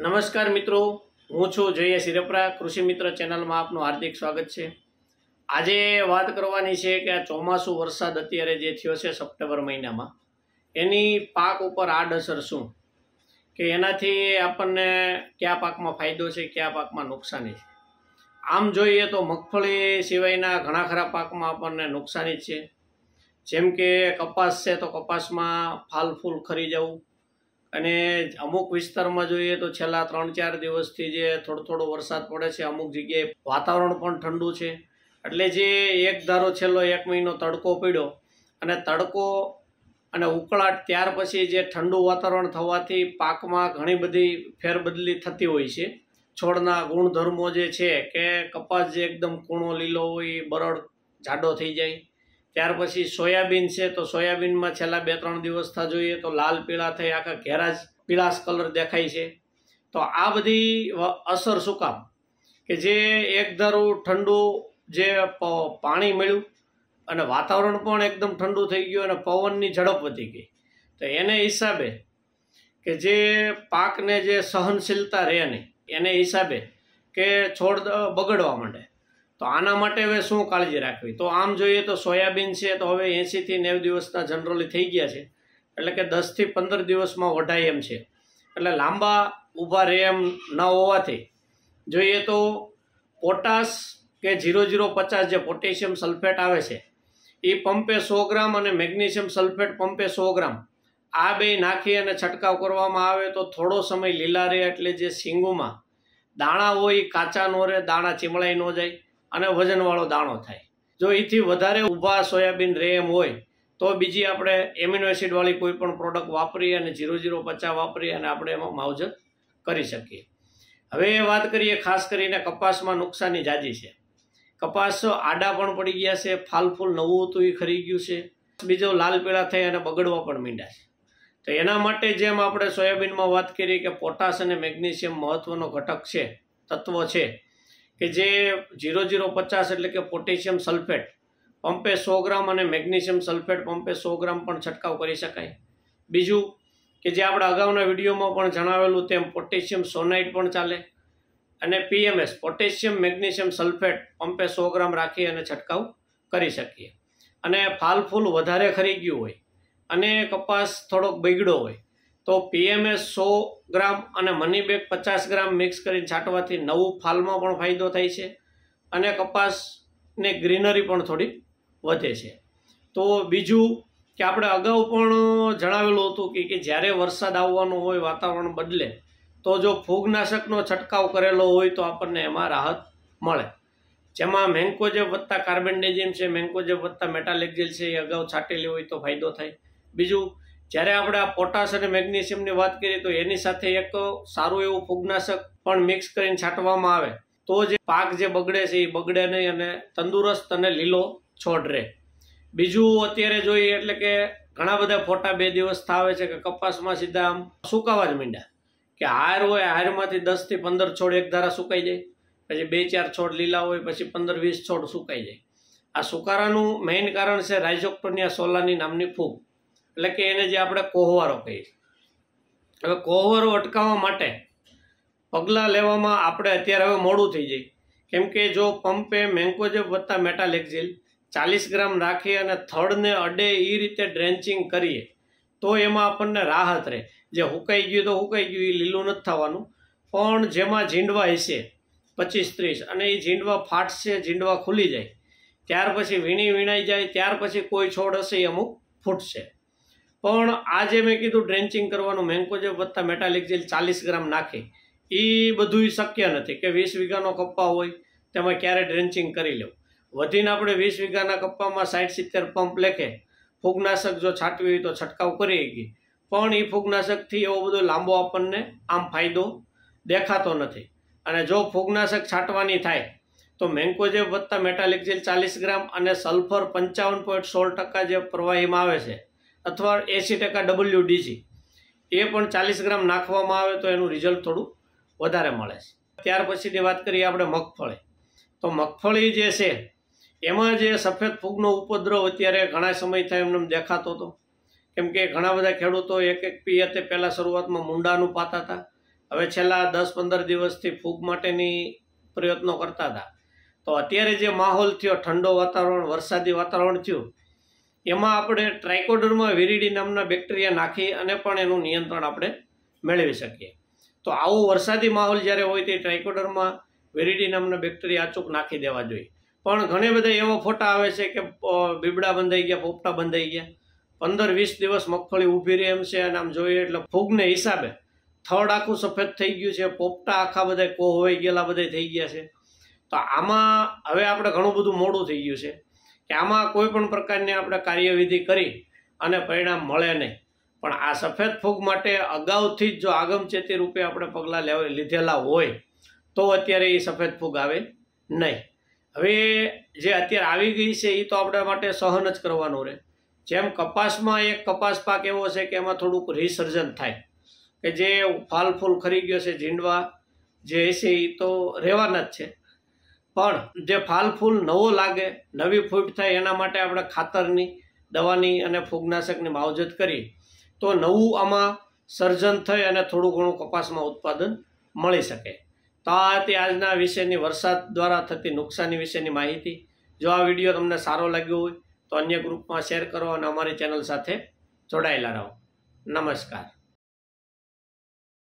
નમસ્કાર મિત્રો, હું છું જય સિરપરા કૃષિ મિત્ર ચેનલમાં આપનું હાર્દિક સ્વાગત છે. આજે વાત કરવાની છે કે આ ચોમાસું વરસાદ અત્યારે જે થયો છે સપ્ટેમ્બર મહિનામાં, એની પાક ઉપર આડઅસર શું? કે એનાથી આપણને કયા પાકમાં ફાયદો છે, કયા પાકમાં નુકસાની છે? આમ જોઈએ તો મગફળી સિવાયના ઘણા ખરા પાકમાં આપણને નુકસાની છે. જેમ કે કપાસ છે તો કપાસમાં ફાલ ફૂલ ખરી જવું અને અમુક વિસ્તારમાં જોઈએ તો છેલ્લા ત્રણ ચાર દિવસથી જે થોડો થોડો વરસાદ પડે છે, અમુક જગ્યાએ વાતાવરણ પણ ઠંડુ છે. એટલે જે એક ધારો છેલ્લો એક મહિનો તડકો પડ્યો અને તડકો અને ઉકળાટ ત્યાર પછી જે ઠંડુ વાતાવરણ થવાથી પાકમાં ઘણી બધી ફેરબદલી થતી હોય છે. છોડના ગુણધર્મો જે છે કે કપાસ જે એકદમ કૂણો લીલો હોય, બરડ, જાડો થઈ જાય. ત્યાર પછી સોયાબીન છે તો સોયાબીનમાં છેલ્લા બે ત્રણ દિવસથી જોઈએ તો લાલ પીળા થઈ આખા ઘેરા જ પીળાશ કલર દેખાય છે. તો આ બધી અસર શું કામ? કે જે એકધારું ઠંડુ જે પાણી મળ્યું અને વાતાવરણ પણ એકદમ ઠંડુ થઈ ગયું અને પવનની ઝડપ વધી ગઈ. તો એને હિસાબે કે જે પાકને જે સહનશીલતા રહે નહીં, એને હિસાબે કે છોડ બગડવા માંડે. તો આના માટે હવે શું કાળજી રાખવી? તો આમ જોઈએ તો સોયાબીન છે તો હવે એંશીથી નેવ દિવસના જનરલી થઈ ગયા છે. એટલે કે દસથી પંદર દિવસમાં વઢાય એમ છે. એટલે લાંબા ઊભા રહે એમ ન હોવાથી જોઈએ તો પોટાશ કે ઝીરો ઝીરો પચાસ જે પોટેશિયમ સલ્ફેટ આવે છે, એ પંપે સો ગ્રામ અને મેગ્નેશિયમ સલ્ફેટ પંપે સો ગ્રામ. આ બે નાખી અને છંટકાવ કરવામાં આવે તો થોડો સમય લીલા રહે એટલે જે સિંગોમાં દાણા હોય, કાચા નો રહે, દાણા ચીમળાઈ ન જાય. અને વજનવાળો દાણો થાય. જો એથી વધારે ઊભા સોયાબીન રેમ હોય, તો બીજી આપણે એમિનો એસિડવાળી કોઈ પણ પ્રોડક્ટ વાપરી અને ઝીરો ઝીરો પચાસ વાપરી અને આપણે એમાં માવજત કરી શકીએ. હવે વાત કરીએ ખાસ કરીને કપાસમાં નુકસાની જાજી છે. કપાસ આડા પણ પડી ગયા છે ફાલ ફૂલ નવું હતું એ ખરી ગયું છે. બીજો લાલ પીળા થઈ અને બગડવા પણ માંડ્યા છે. તો એના માટે જેમ આપણે સોયાબીનમાં વાત કરીએ કે પોટાશ અને મેગ્નેશિયમ મહત્વનો ઘટક છે, તત્વ છે કે જે ઝીરો ઝીરો પચાસ એટલે કે પોટેશિયમ સલ્ફેટ, પંપે સો ગ્રામ અને મેગ્નેશિયમ સલ્ફેટ, પંપે સો ગ્રામ પણ છંટકાવ કરી શકાય. બીજું કે જે આપણે અગાઉના વિડીયોમાં પણ જણાવેલું તેમ પોટેશિયમ સોનાઇટ પણ ચાલે અને પીએમએસ, પોટેશિયમ, મેગ્નેશિયમ સલ્ફેટ, પંપે સો ગ્રામ રાખી અને છંટકાવ કરી શકીએ. અને ફાલ ફૂલ વધારે ખરી ગયું હોય અને કપાસ થોડોક બગડ્યો હોય તો પીએમએસ સો ગ્રામ અને મની બેગ પચાસ ગ્રામ મિક્સ કરીને છાંટવાથી નવું ફાલમાં પણ ફાયદો થાય છે અને કપાસને ગ્રીનરી પણ થોડી વધે છે. તો બીજું કે આપણે અગાઉ પણ જણાવેલું હતું કે કે જ્યારે વરસાદ આવવાનો હોય, વાતાવરણ બદલે, તો જો ફૂગનાશકનો છંટકાવ કરેલો હોય તો આપણને એમાં રાહત મળે. જેમાં મેન્કોજેબ વત્તા કાર્બેન્ડેજિમ છે મેન્કોજેબ વત્તા મેટાલેક્ઝિલ છે, એ અગાઉ છાંટેલી હોય તો ફાયદો થાય. બીજું જ્યારે આપણે આ પોટાશ અને મેગ્નેશિયમની વાત કરીએ તો એની સાથે એક સારું એવું ફૂગનાશક પણ મિક્સ કરીને છાંટવામાં આવે. તો જે પાક જે બગડે છે એ બગડે નહીં અને તંદુરસ્ત અને લીલો છોડ રહે. બીજું અત્યારે જોઈએ એટલે કે ઘણા બધા ફોટા બે દિવસ થાવે છે કે કપાસમાં સીધા આમ સુકાવા જ માંડ્યા. કે હાર હોય, હારમાંથી દસથી પંદર છોડ એક ધારા સુકાઈ જાય. પછી બે ચાર છોડ લીલા હોય, પછી પંદર વીસ છોડ સુકાઈ જાય. આ સુકારાનું મેઇન કારણ છે રાઇઝોક્ટોનિયા સોલાની નામની ફૂગ. એટલે કે એને જે આપણે કોહવારો કહીએ હવે કોહવારો અટકાવવા માટે પગલાં લેવામાં આપણે અત્યારે હવે મોડું થઈ જાય. કેમ કે જો પંપે મેન્કોજેબ વત્તા મેટાલેક્ઝિલ ચાલીસ ગ્રામ રાખી અને થડને અડે એ રીતે ડ્રેન્ચિંગ કરીએ, તો એમાં આપણને રાહત રહે. જે હુકાઈ ગયું તો હુકાઈ ગયું એ લીલું નથી થવાનું. પણ જેમાં ઝીંડવા હશે, પચીસ ત્રીસ, અને એ ઝીંડવા ફાટશે, ઝીંડવા ખુલી જાય, ત્યાર પછી વીણી વીણાઈ જાય, ત્યાર પછી કોઈ છોડ હશે એ અમુક ફૂટશે. પણ આજે મેં કીધું ડ્રેન્ચિંગ કરવાનું મેન્કોજેબ વત્તા જેલ ચાલીસ ગ્રામ નાખે એ બધું શક્ય નથી કે વીસ વીઘાનો કપ્પા હોય તેમાં ક્યારે ડ્રેન્ચિંગ કરી લેવું. વધીને આપણે વીસ વીઘાના કપ્પામાં સાઠ સિત્તેર પંપ લેખે, ફૂગનાશક જો છાંટવી હોય તો છંટકાવ કરી ગઈ પણ એ ફૂગનાશકથી એવો બધો લાંબો આપણને આમ ફાયદો દેખાતો નથી. અને જો ફૂગનાશક છાંટવાની થાય, તો મેન્કોજેબ વત્તા જેલ ચાલીસ ગ્રામ અને સલ્ફર પંચાવન પોઈન્ટ સોળ ટકા જે પ્રવાહીમાં આવે છે અથવા એંસી ટકા ડબલ્યુડીજી એ પણ ચાલીસ ગ્રામ નાખવામાં આવે તો એનું રિઝલ્ટ થોડું વધારે મળે છે. ત્યાર પછીની વાત કરીએ આપણે મગફળી. તો મગફળી જે છે, એમાં જે સફેદ ફૂગનો ઉપદ્રવ અત્યારે ઘણા સમય થાય એમને દેખાતો હતો. કેમ કે ઘણા બધા ખેડૂતો એક એક પિયતે પહેલાં શરૂઆતમાં મુંડાનું પાતા હતા. હવે છેલ્લા દસ પંદર દિવસથી ફૂગ માટેની પ્રયત્નો કરતા હતા. તો અત્યારે જે માહોલ થયો, ઠંડો વાતાવરણ, વરસાદી વાતાવરણ થયું એમાં આપણે ટ્રાઇકોડરમાં વિરીડી નામના બેક્ટેરિયા નાખી અને પણ એનું નિયંત્રણ આપણે મેળવી શકીએ. તો આવો વરસાદી માહોલ જ્યારે હોય તે ટ્રાઇકોડરમાં વિરીડી નામના બેક્ટેરિયા અચૂક નાખી દેવા જોઈએ. પણ ઘણે બધા એવા ફોટા આવે છે કે બીબડા બંધાઈ ગયા, પોપટા બંધાઈ ગયા. પંદર વીસ દિવસ મગફળી ઊભી રહે એમ છે અને આમ જોઈએ એટલે ફૂગને હિસાબે થડ આખું સફેદ થઈ ગયું છે, પોપટા આખા બધા કોહવાઈ ગયેલા બધા થઈ ગયા છે. તો આમાં હવે આપણે ઘણું બધું મોડું થઈ ગયું છે. કે આમાં કોઈ પણ પ્રકારની આપણે કાર્યવિધિ કરી અને પરિણામ મળે નહીં. પણ આ સફેદ ફૂગ માટે અગાઉથી જ જો આગમચેતી રૂપે આપણે પગલાં લેવા, લીધેલા હોય, તો અત્યારે એ સફેદ ફૂગ આવે નહીં. હવે જે અત્યારે આવી ગઈ છે એ તો આપણા માટે સહન જ કરવાનું રહે. જેમ કપાસમાં એક કપાસ પાક એવો છે કે એમાં થોડુંક રિસર્જન થાય. કે જે ફાલ ફૂલ ખરી ગયો છે, ઝીંડવા જે છે એ તો રહેવાના જ છે. પણ જે ફાલ ફૂલ નવો લાગે, નવી ફૂટ થાય એના માટે આપણે ખાતરની, દવાની અને ફૂગનાશકની માવજત કરી તો નવું આમાં સર્જન થઈ અને થોડું ઘણું કપાસમાં ઉત્પાદન મળી શકે. તો આ હતી આજના વિષયની વરસાદ દ્વારા થતી નુકસાની વિશેની માહિતી. જો આ વીડિયો તમને સારો લાગ્યો હોય તો અન્ય ગ્રુપમાં શેર કરો અને અમારી ચેનલ સાથે જોડાયેલા રહો. નમસ્કાર.